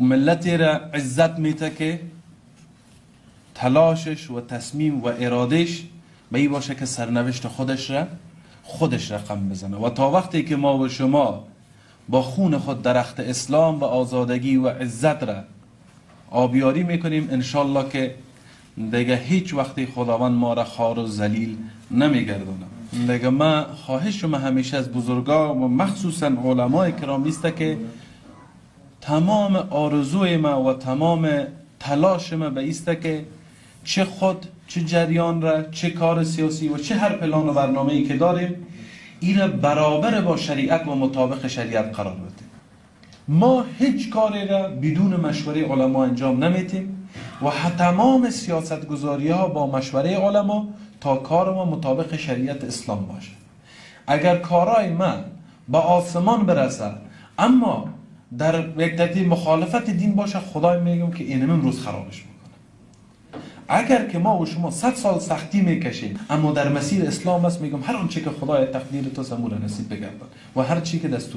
و ملتی را عزت میته که تلاشش و تصمیم و ارادش به این باشه که سرنوشت خودش را خودش رقم بزنه. و تا وقتی که ما و شما با خون خود درخت اسلام و آزادگی و عزت را آبیاری می‌کنیم انشالله که دیگه هیچ وقتی خداوند ما را خار و ذلیل نمیگردونه دیگه من خواهشم همیشه از بزرگا و مخصوصا علمای کرام است که تمام آرزوی ما و تمام تلاش ما به ایسته که چه خود چه جریان را چه کار سیاسی و چه هر پلان و برنامه ای که داریم این را برابر با شریعت و مطابق شریعت قرار بدیم ما هیچ کاری را بدون مشوره علما انجام نمیتیم و تمام سیاست گذاری ها با مشوره علما تا کار ما مطابق شریعت اسلام باشه. اگر کارای من با آسمان برسه اما در یک مخالفت دین باشه خدای میگم که اینم امروز خرابش می‌کنه. اگر که ما و شما صد سال سختی می‌کشیم اما در مسیر اسلام است میگم هر آنچه که خدای تقدیر تو سمور نصیب بگردن و هر چی که دستور